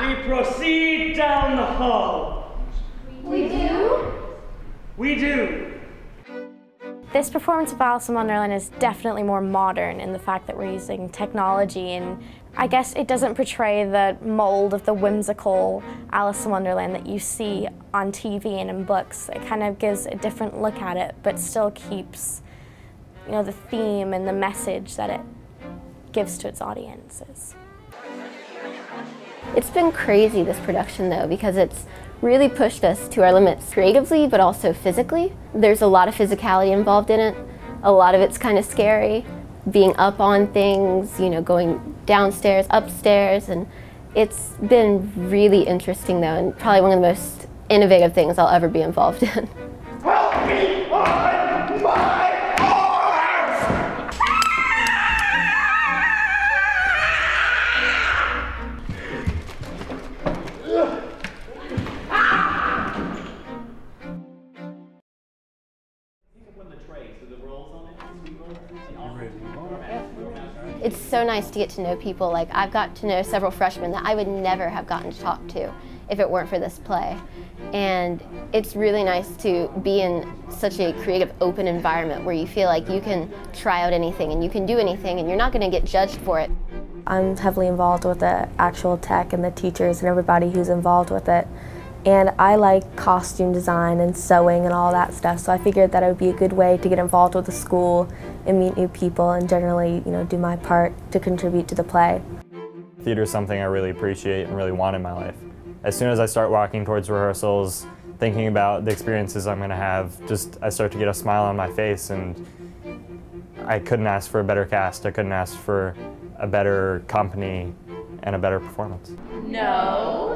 We proceed down the hall. We do? We do. This performance of Alice in Wonderland is definitely more modern in the fact that we're using technology and I guess it doesn't portray the mold of the whimsical Alice in Wonderland that you see on TV and in books. It kind of gives a different look at it but still keeps you know, the theme and the message that it gives to its audiences. It's been crazy, this production, though, because it's really pushed us to our limits creatively, but also physically. There's a lot of physicality involved in it. A lot of it's kind of scary, being up on things, you know, going downstairs, upstairs, and it's been really interesting, though, and probably one of the most innovative things I'll ever be involved in. It's so nice to get to know people. Like I've got to know several freshmen that I would never have gotten to talk to if it weren't for this play. And it's really nice to be in such a creative, open environment where you feel like you can try out anything and you can do anything and you're not going to get judged for it. I'm heavily involved with the actual tech and the teachers and everybody who's involved with it. And I like costume design and sewing and all that stuff, so I figured that it would be a good way to get involved with the school and meet new people and generally, you know, do my part to contribute to the play. Theater is something I really appreciate and really want in my life. As soon as I start walking towards rehearsals, thinking about the experiences I'm going to have, just I start to get a smile on my face and I couldn't ask for a better cast. I couldn't ask for a better company and a better performance. No.